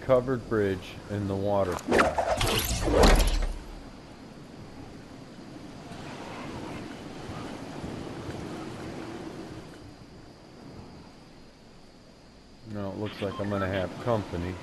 covered bridge in the water. Now it looks like I'm gonna have company.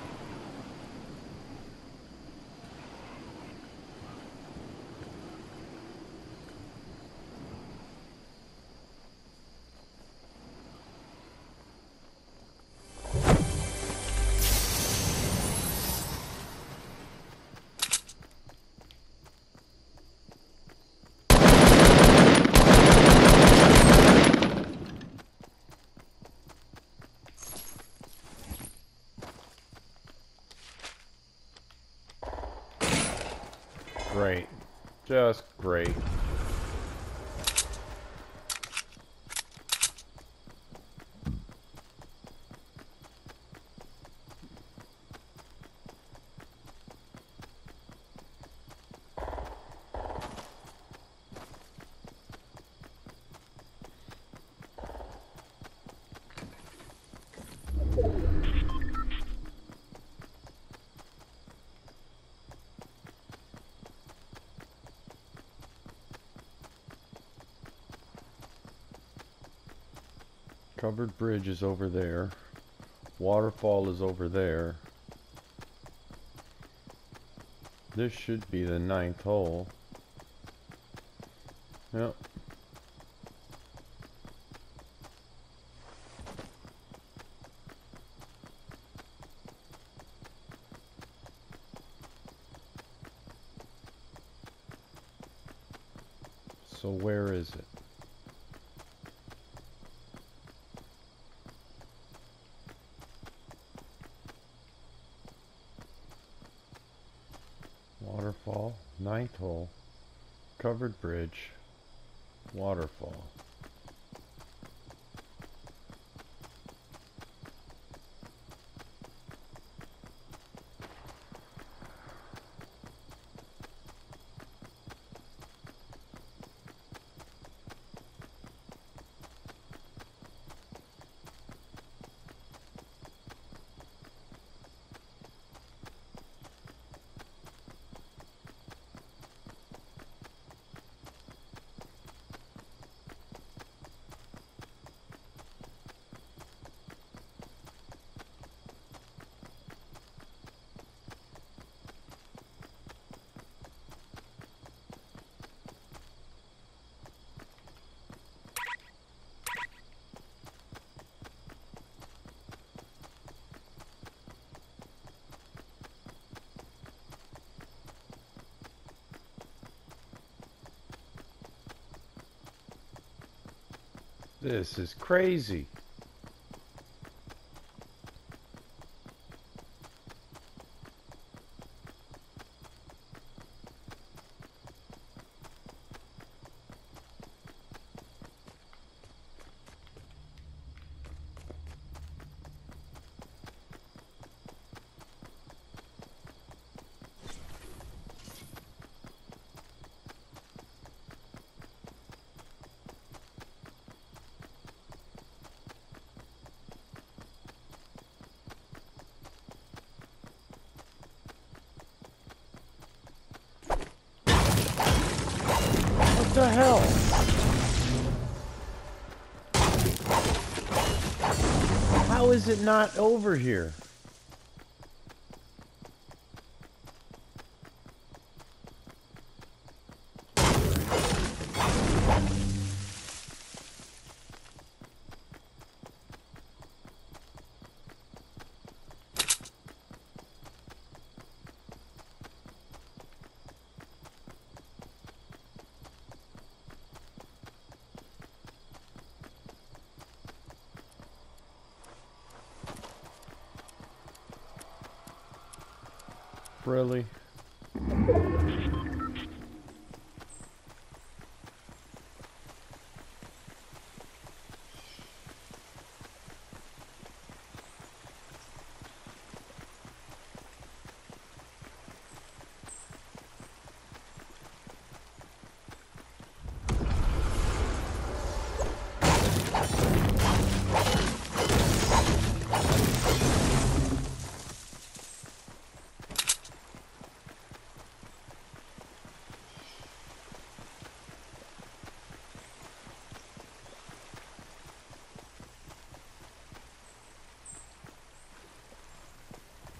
Great. Just great. Covered bridge is over there. Waterfall is over there. This should be the ninth hole. Yep. So where is it? Waterfall, ninth hole, covered bridge, waterfall. This is crazy. Hell? How is it not over here? Really?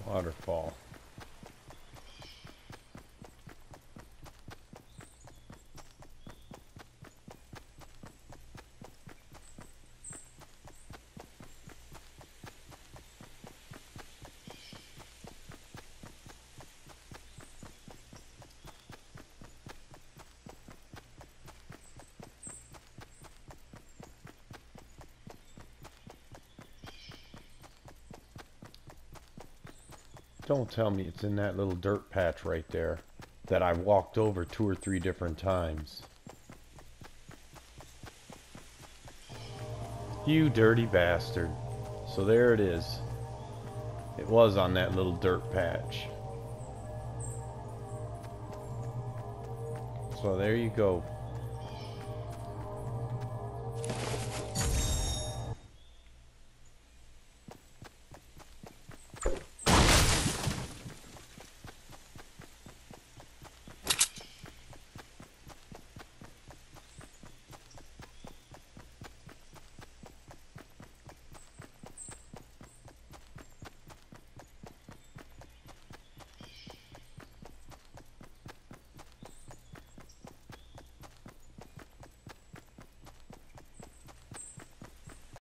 Waterfall. Don't tell me it's in that little dirt patch right there that I walked over two or three different times. You dirty bastard. So there it is. It was on that little dirt patch. So there you go.